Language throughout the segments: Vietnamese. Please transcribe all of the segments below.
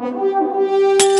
Música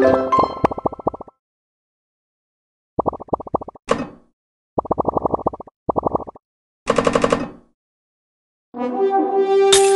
Thank you.